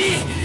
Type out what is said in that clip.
い。